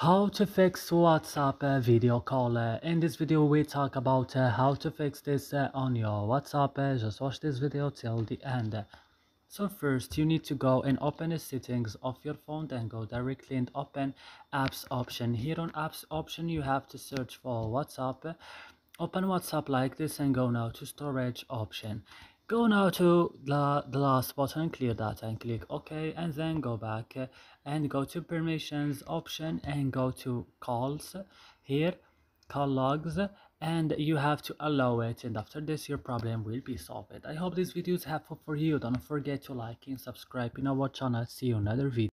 How to fix WhatsApp uh, video call. Uh, in this video we talk about uh, how to fix this uh, on your WhatsApp. Uh, just watch this video till the end. So first you need to go and open the settings of your phone then go directly and open apps option. Here on apps option you have to search for WhatsApp. Open WhatsApp like this and go now to storage option go now to the, the last button clear that and click ok and then go back and go to permissions option and go to calls here call logs and you have to allow it. And after this your problem will be solved. I hope this video is helpful for you. Don't forget to like and subscribe in our channel. See you in another video